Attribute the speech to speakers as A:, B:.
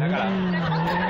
A: だから。